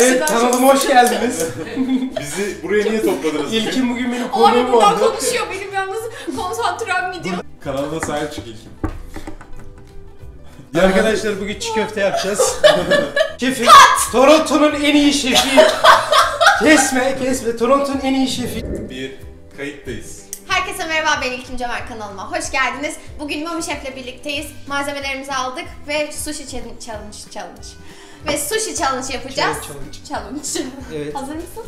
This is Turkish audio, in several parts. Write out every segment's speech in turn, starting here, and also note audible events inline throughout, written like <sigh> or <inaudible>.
Evet kanalıma hoş geldiniz. <laughs> Bizi buraya niye topladınız? İlkim bugün benim Abi konuğum buradan oldu. konuşuyor benim yalnız konsantrem gidiyor. Kanalına sahip çık İlkim. Arkadaşlar bugün çiğ köfte yapacağız. <laughs> Şefim. Toronto'nun en iyi şefi. Kesme kesme. Toronto'nun en iyi şefi. Bir, kayıttayız. Herkese merhaba ben İlkim Cemal kanalıma hoş geldiniz. Bugün Mami Şef'le birlikteyiz. Malzemelerimizi aldık ve sushi challenge challenge. Ve sushi challenge yapacağız. Challenge, Challenge. Evet. Hazır mısın?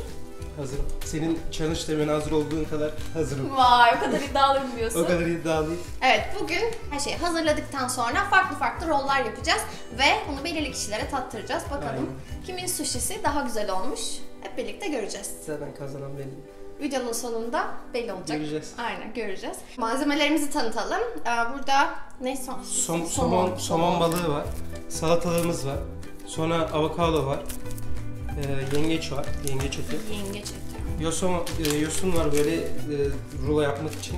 Hazırım. Senin challenge demen hazır olduğun kadar hazırım. Vay o kadar iddialıyım <laughs> diyorsun. O kadar iddialıyım. Evet bugün her şeyi hazırladıktan sonra farklı farklı roller yapacağız ve bunu belirli kişilere tattıracağız. Bakalım Aynen. kimin sushisi daha güzel olmuş. Hep birlikte göreceğiz. Zaten kazanan benim. Videonun sonunda belli olacak. Göreceğiz. Aynen göreceğiz. Malzemelerimizi tanıtalım. Ee, burada ne son? Som, somon, somon balığı var. Salatalığımız var. Sonra avokado var. Ee, yengeç var. Yengeç eti. Yengeç eti. Yosun, e, yosun var böyle e, rulo yapmak için.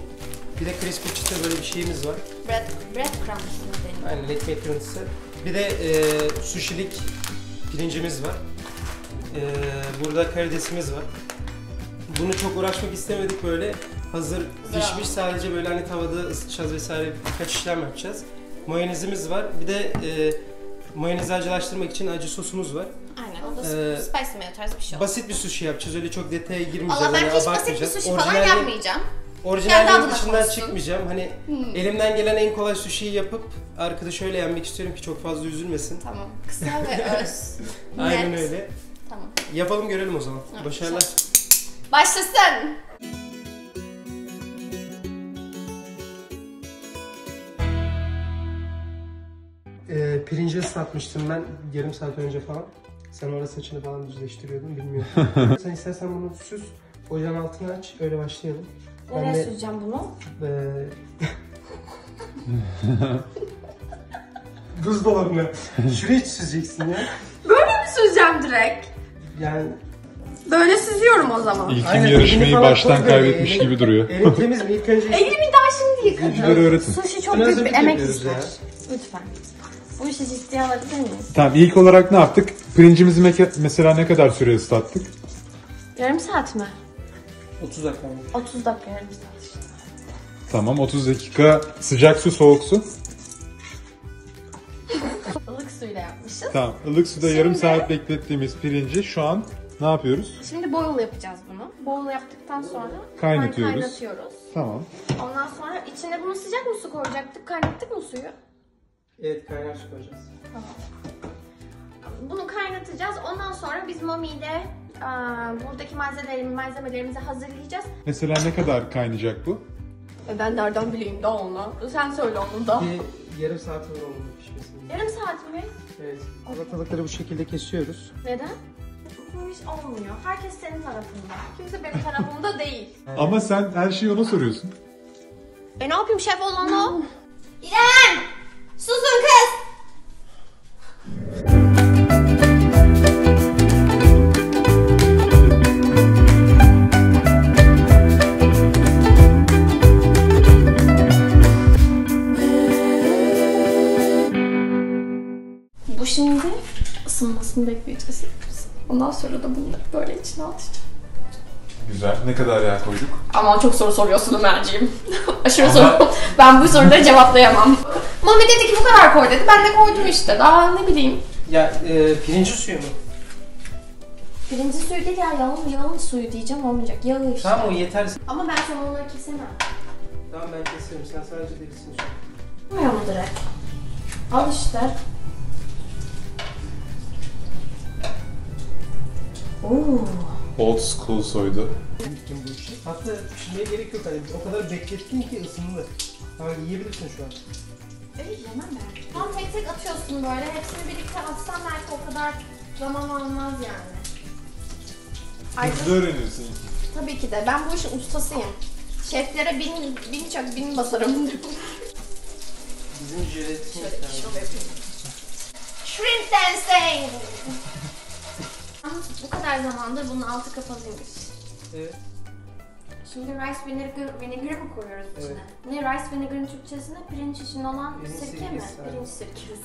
Bir de crispy çıtır böyle bir şeyimiz var. Bread, breadcrumbs mı deniyor? Aynen ekmek kırıntısı. Bir de e, sushilik pirincimiz var. E, burada karidesimiz var. Bunu çok uğraşmak istemedik böyle hazır pişmiş sadece böyle hani tavada ısıtacağız vesaire birkaç işlem yapacağız. Mayonezimiz var. Bir de e, mayonezi acılaştırmak için acı sosumuz var. Aynen o da Ee, spicy mayo tarzı bir şey oldu. Basit bir sushi yapacağız. Öyle çok detaya girmeyeceğiz. Valla ben hani hiç basit bir abartmayacağız. sushi falan yapmayacağım. Kendi Orijinalin adına dışından konuşsun. çıkmayacağım. Hani Hmm. elimden gelen en kolay sushi'yi yapıp arkadaşı öyle yenmek istiyorum ki çok fazla üzülmesin. Tamam. Kısa ve öz. <laughs> Aynen Net. öyle. Tamam. Yapalım görelim o zaman. Evet, Başarılar. Başlasın. Ee, pirinci ıslatmıştım ben yarım saat önce falan. Sen orada saçını falan düzleştiriyordun bilmiyorum. <laughs> Sen istersen bunu süs, ocağın altını aç, öyle başlayalım. Ben Nereye de- süreceğim bunu? Ee... <laughs> Buzdolabına. Şuraya süzeceksin ya. Süreceğim direkt. Yani Böyle süzüyorum o zaman. İlkim Aynen, yarışmayı elini falan baştan kaybetmiş elini- gibi duruyor. elin temiz mi? İlk önce... Elimi daha şimdi yıkadım. Öğretin. Sushi çok Biraz büyük bir emek yapıyoruz ister. ya. Lütfen. Bu işi ciddiye alabilir miyiz? Tamam ilk olarak ne yaptık? Pirincimizi meke- mesela ne kadar süre ıslattık? Yarım saat mi? 30 dakika olmuş. 30 dakika yarım saat. Tamam 30 dakika sıcak su soğuk su. <laughs> Ilık suyla yapmışız. Tamam ılık suda yarım Şimdi- saat beklettiğimiz pirinci şu an ne yapıyoruz? Şimdi boil yapacağız bunu. Boil yaptıktan sonra Kaynatıyoruz. kaynatıyoruz. Tamam. Ondan sonra içine bunu sıcak mı su koyacaktık? Kaynattık mı suyu? Evet kaynar su koyacağız. Bunu kaynatacağız. Ondan sonra biz Mami ile aa, buradaki malzemelerimizi, malzemelerimizi hazırlayacağız. Mesela ne kadar kaynayacak bu? E ben nereden bileyim da onu? Sen söyle onu da. Bir yarım saat var onun pişmesini. Yarım saat mi? Evet. Salatalıkları bu şekilde kesiyoruz. Neden? Bu iş olmuyor. Herkes senin tarafında. Kimse benim tarafımda <laughs> değil. Ama sen her şeyi ona soruyorsun. E ne yapayım şef olan o? <laughs> İrem! Susun kız! Bu şimdi ısınmasını bekleyeceğiz. Ondan sonra da bunları böyle içine atacağım. Güzel. Ne kadar yağ koyduk? Ama çok soru soruyorsun Ömerciğim. <laughs> Aşırı soru. Ben bu soruları cevaplayamam. Mami dedi ki bu kadar koy dedi. Ben de koydum işte. Daha ne bileyim. Ya e, pirinci suyu mu? Birinci suyu değil ya yağın, yağın suyu diyeceğim olmayacak. Yağı işte. Tamam o yeter. Ama ben sana onları kesemem. Tamam ben keserim. Sen sadece derisin şu an. Direkt? Al işte. Oo. Old school soydu. Bittim bu işi. Hatta pişirmeye gerek yok. Hani o kadar beklettin ki ısındı. Tamam yiyebilirsin şu an. Evet yemem ben. Tam tek tek atıyorsun böyle. Hepsini birlikte atsan belki o kadar zaman almaz yani. Ayrıca Hızlı öğrenirsin. Tabii ki de. Ben bu işin ustasıyım. Şeflere bin, bin çok bin basarım. Bizim jelatin Şöyle şov yapayım. Shrimp dancing! Bu kadar zamandır bunun altı kapalıymış. Evet. Şimdi rice vinegar, vinegar mı koyuyoruz içine? Evet. Ne rice vinegar'ın Türkçesi ne? Pirinç için olan Pirinç sirke mi? aynen. Pirinç sirkesi.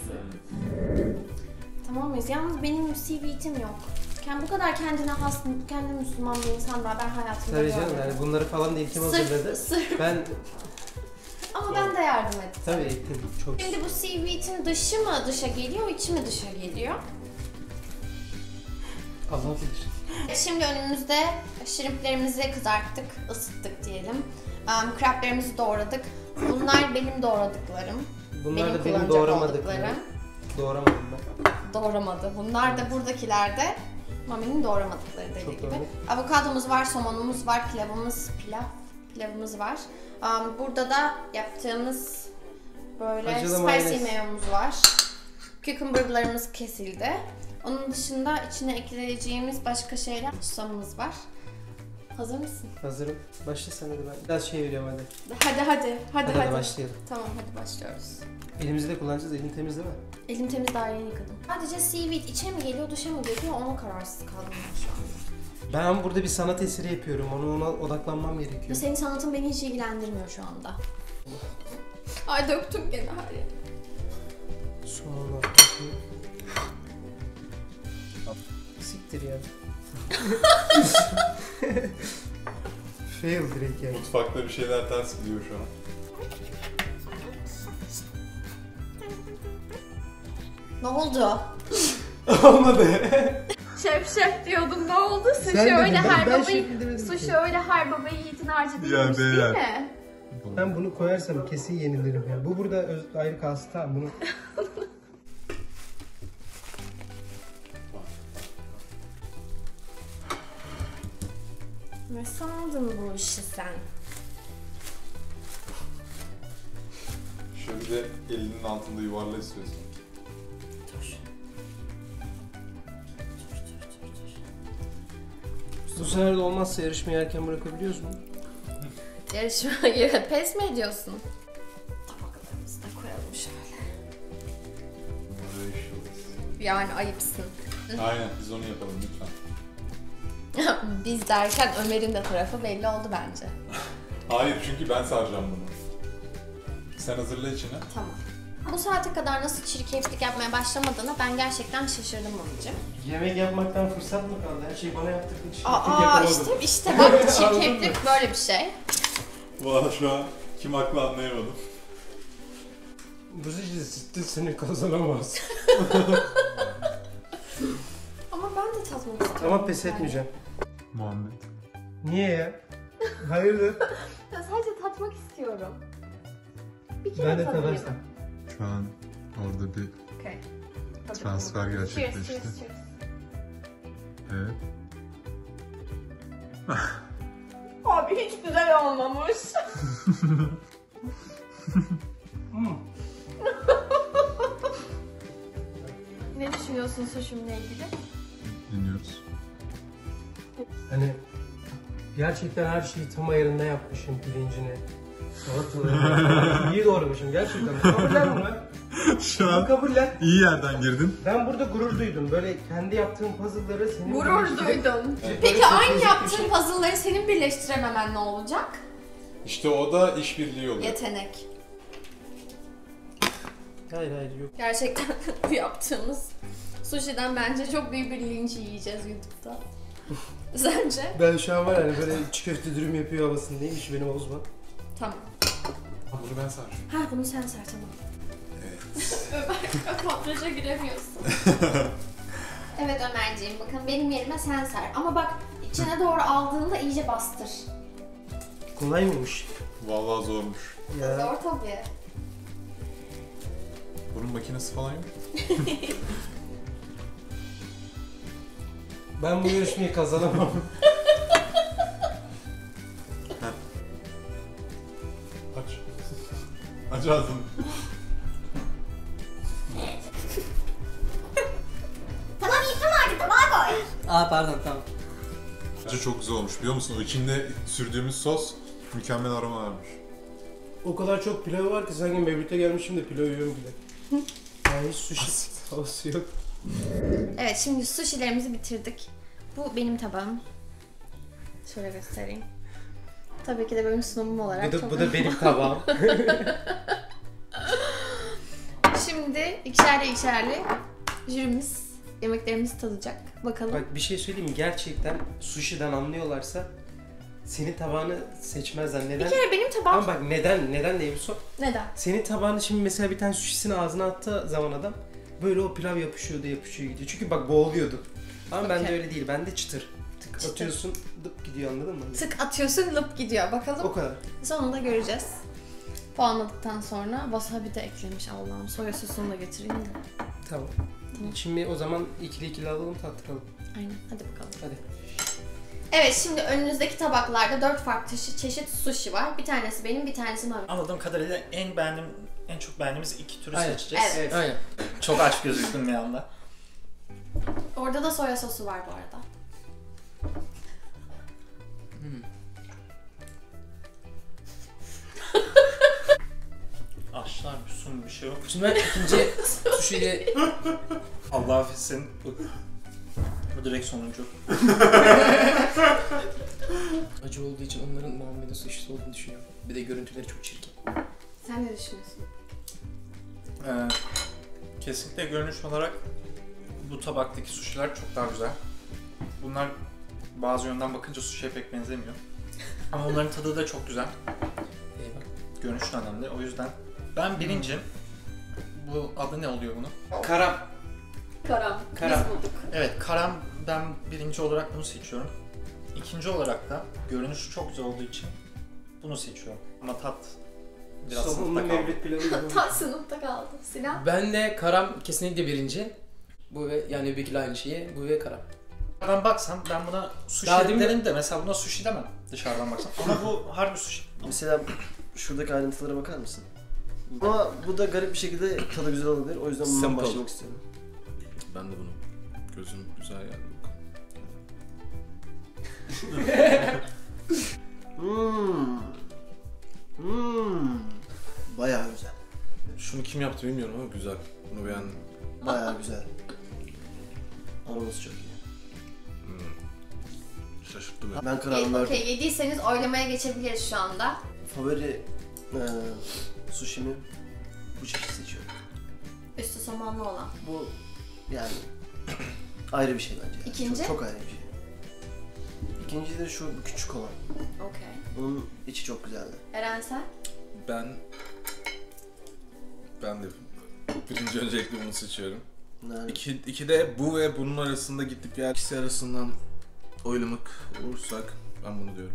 Tamam mıyız? Yalnız benim CV'tim yok. Kend- Bu kadar kendine has, kendi Müslüman bir insan daha ben hayatımda Tabii canım yani bunları falan değil kim hazırladı? Sırf. Ben Ama ben de yardım ettim. tabii ettim çok. Şimdi bu seaweed'in dışı mı dışa geliyor, içi mi dışa geliyor? Bilir. Şimdi önümüzde şirimplerimizi kızarttık, ısıttık diyelim. Um, kreplerimizi doğradık. Bunlar benim doğradıklarım. Bunlar benim da benim doğramadıklarım. Doğramadım ben. Doğramadı. Bunlar da buradakiler de Mami'nin doğramadıkları dediği Çok gibi. doğru. Avokadomuz var, somonumuz var, pilavımız, pilav, pilavımız var. Um, burada da yaptığımız böyle Acılı spicy mayonez. var. Cucumberlarımız kesildi. Onun dışında içine ekleyeceğimiz başka şeyler, susamımız var. Hazır mısın? Hazırım. Başla sen hadi ben. Biraz şey veriyorum hadi. Hadi hadi, hadi Hadi, hadi. başlayalım. Tamam hadi başlıyoruz. Elimizi de kullanacağız. Elin temiz değil mi? Elim temiz daha yeni yıkadım. Sadece seaweed içe mi geliyor, dışa mı geliyor ona kararsız kaldım ben şu anda. Ben burada bir sanat eseri yapıyorum. Onu ona odaklanmam gerekiyor. senin sanatın beni hiç ilgilendirmiyor şu anda. Ay döktüm gene her yere. Sonra Siktir ya. <laughs> Fail direkt yani. Mutfakta bir şeyler ters gidiyor şu an. Ne oldu? Olmadı. Şef şef diyordum ne oldu? Sushi Sen dedin, öyle ben- her ben babayı... şef demedim Sushi ki. öyle her babayı yiğitin harcı değilmiş değil beyler. mi? Ben bunu koyarsam kesin yenilirim yani. Bu burada öz- ayrı kalsın tamam bunu. Ne sandın bu işi sen? Şöyle elinin altında yuvarla istiyorsun. Dur. Bu sefer de olmazsa yarışmayı erken bırakabiliyoruz mu? <laughs> Yarışmayı pes mi ediyorsun? Tabaklarımızı da koyalım şöyle. Yani ayıpsın. Aynen biz onu yapalım lütfen. <laughs> Biz derken Ömer'in de tarafı belli oldu bence. Hayır çünkü ben saracağım bunu. Sen hazırla içine. Tamam. Bu saate kadar nasıl çirkeflik yapmaya başlamadığına ben gerçekten şaşırdım Mami'cim. Yemek yapmaktan fırsat mı kaldı? Her şeyi bana yaptırdığın için Aa işte işte <laughs> bak çirkeflik böyle bir şey. Valla şu an kim haklı anlayamadım. Bu ciddi seni kazanamaz. <laughs> Ama ben de tatmak istiyorum. Ama pes etmeyeceğim. Muhammed. Niye ya? Hayırdır? <laughs> Ben sadece tatmak istiyorum. Bir kere ben de tadayım. tadarsam. Şu an orada bir Okay. Transfer gerçekleşti. Cheers, cheers, cheers. evet. Abi hiç güzel olmamış. <laughs> Hmm. <laughs> ne düşünüyorsun sushimle ilgili? Dinliyoruz. Hani gerçekten her şeyi tam ayarında yapmışım pirincini. Salataları. iyi doğramışım gerçekten. Kabullen bunu. <laughs> Şu Bunu kabullen. iyi yerden girdin. Ben burada gurur duydum. Böyle kendi yaptığım puzzle'ları senin Gurur birleştirip- duydum. Evet. Peki aynı yaptığın şey- puzzle'ları senin birleştirememen ne olacak? İşte o da işbirliği oluyor. Yetenek. Hayır hayır yok. Gerçekten <laughs> bu yaptığımız sushi'den bence çok büyük bir linç yiyeceğiz YouTube'da. <laughs> Sence? Ben şu an var hani böyle çiğ köfte dürüm yapıyor havasındayım. Hiç beni bozma. Tamam. Bunu ben saracağım. Ha bunu sen sar tamam. Evet. <laughs> Ömer kadraja giremiyorsun. <laughs> evet Ömerciğim bakın benim yerime sen sar. Ama bak içine doğru aldığında iyice bastır. Kolay mıymış? Vallahi zormuş. Ya. Zor tabii. Bunun makinesi falan yok. Ben bu yarışmayı kazanamam. Aç. Aç ağzını. Tamam yıkama artık tabağa koy. Aa pardon tamam. Bence çok güzel olmuş biliyor musun? O içinde sürdüğümüz sos mükemmel aroma vermiş. O kadar çok pilavı var ki sanki Mevlüt'e gelmişim de pilav yiyorum bile. Yani hiç sushi havası yok. Evet şimdi sushi'lerimizi bitirdik. Bu benim tabağım. Şöyle göstereyim. Tabii ki de benim sunumum olarak Bu da, çok bu da benim tabağım. <laughs> Şimdi ikişerli ikişerli jürimiz yemeklerimizi tadacak. Bakalım. Bak bir şey söyleyeyim mi? Gerçekten sushi'den anlıyorlarsa senin tabağını seçmezler. Neden? Bir kere benim tabağım... Ama bak neden? Neden diye bir sor. Neden? Senin tabağını şimdi mesela bir tane sushi'sini ağzına attığı zaman adam böyle o pilav yapışıyordu yapışıyor gidiyor. Çünkü bak boğuluyordu. Ama bende Okey. öyle değil. Bende çıtır. Tık Çıtır. atıyorsun dıp gidiyor anladın mı? Tık atıyorsun lıp gidiyor. Bakalım. O kadar. Sonunda göreceğiz. Puanladıktan sonra wasabi de eklemiş Allah'ım. Soya sosunu da getireyim de. Tamam. Tamam. Şimdi o zaman ikili ikili alalım tattıralım. Aynen. Hadi bakalım. Hadi. Evet şimdi önünüzdeki tabaklarda dört farklı çeşit, çeşit sushi var. Bir tanesi benim, bir tanesi Mami. Anladığım kadarıyla en beğendim, en çok beğendiğimiz iki türü Aynen. seçeceğiz. Evet. Aynen. Çok aç gözüktüm bir anda. Orada da soya sosu var bu arada. Aşlar bir sun bir şey yok. Şimdi ben ikinci sushi'yi <laughs> Allah affetsin. Bu, bu direkt sonuncu. <laughs> acı olduğu için onların Muhammed'in sushi'si olduğunu düşünüyorum. Bir de görüntüleri çok çirkin. Sen ne düşünüyorsun? Ee, kesinlikle görünüş olarak bu tabaktaki suşiler çok daha güzel. Bunlar bazı yönden bakınca sushi'ye pek benzemiyor. <laughs> Ama onların tadı da çok güzel. Eyvah. Görünüş önemli. O yüzden ben birincim. Bu adı ne oluyor bunun? Karam. Karam. Karam. Biz bulduk. Evet, Karam ben birinci olarak bunu seçiyorum. İkinci olarak da görünüşü çok güzel olduğu için bunu seçiyorum. Ama tat biraz kaldı. mevlüt gibi. <laughs> Tam sınıfta kaldı. Sinan? Ben de karam kesinlikle birinci. Bu ve yani öbürküyle aynı şeyi. Bu ve karam. Ben baksam ben buna sushi Daha değil mi? derim de mesela buna sushi demem dışarıdan baksam. Ama bu harbi sushi. Mesela şuradaki ayrıntılara bakar mısın? Ama bu da garip bir şekilde tadı güzel olabilir. O yüzden bundan Simple. başlamak istiyorum. Ben de bunu gözüm güzel geldi. <laughs> kim yaptı bilmiyorum ama güzel. Bunu beğendim. Bayağı güzel. Aroması çok iyi. Şaşırttı beni. Ben kararımı verdim. Okey yediyseniz oylamaya geçebiliriz şu anda. Favori e, sushi'mi bu çeşit seçiyorum. Üstü somonlu olan. Bu yani ayrı bir şey bence. İkinci? Çok, çok ayrı bir şey. İkinci de şu küçük olan. Okey. Bunun içi çok güzeldi. Eren sen? Ben ben de birinci öncelikle bunu seçiyorum. Yani İki, iki de bu ve bunun arasında gidip gel ikisi arasından oylamak olursak ben bunu diyorum.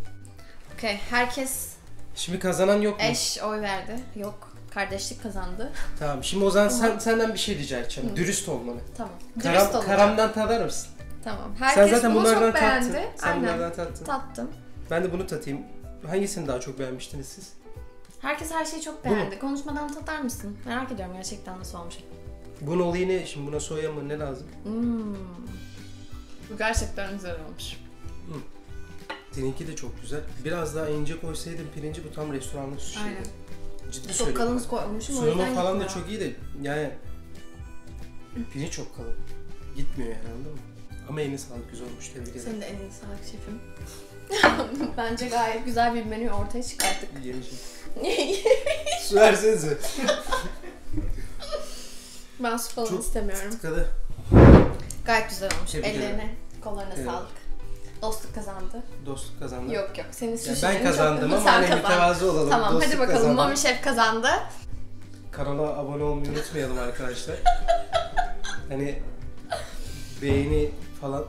Okey. Herkes Şimdi kazanan yok mu? eş oy verdi. Yok. Kardeşlik kazandı. Tamam. Şimdi o zaman sen, senden bir şey rica edeceğim. Dürüst olmanı. Tamam. Dürüst Karam, olacağım. karamdan tadar mısın? Tamam. Herkes Sen zaten bunu bunlardan çok beğendi. tattın. Sen Aynen. bunlardan tattın. Tattım. Ben de bunu tatayım. Hangisini daha çok beğenmiştiniz siz? Herkes her şeyi çok beğendi. Konuşmadan tatar mısın? Merak ediyorum gerçekten nasıl olmuş. Bunun olayı ne? Şimdi buna soya mı ne lazım? Hmm. Bu gerçekten güzel olmuş. Seninki de çok güzel. Biraz daha ince koysaydın pirinci bu tam restoranlık sushi. Aynen. Ciddi Çok söylüyorum. kalın koymuşum o yüzden falan da gitmiyor. çok iyi de yani pirinç çok kalın. Gitmiyor yani anladın mı? Ama eline sağlık güzel olmuş tebrik ederim. Senin de iyi sağlık şefim. <laughs> Bence gayet güzel bir menü ortaya çıkarttık. Yeni şey. Su versenize. ben su falan Çok- istemiyorum. Tıkadı. Gayet güzel olmuş. Tebrik ederim. Ellerine, kollarına Evet. sağlık. Dostluk kazandı. Dostluk kazandı. Yok yok. Senin Ya sushi'lerin ben kazandım ama hani mütevazı olalım. Tamam Dostluk hadi bakalım. kazandı. Mami Şef kazandı. Kanala abone olmayı unutmayalım arkadaşlar. hani beğeni falan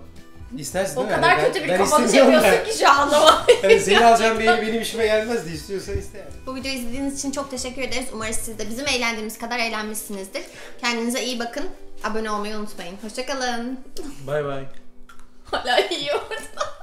istersin O değil mi? kadar Hani ben- kötü bir ben kapanış istemiyorum yapıyorsun ki şu anda ama. <laughs> Hani senin alacağın beğeni benim işime gelmez de istiyorsan iste yani. Bu videoyu izlediğiniz için çok teşekkür ederiz. Umarız siz de bizim eğlendiğimiz kadar eğlenmişsinizdir. Kendinize iyi bakın. Abone olmayı unutmayın. Hoşçakalın. Bay bay. Hala iyi orada.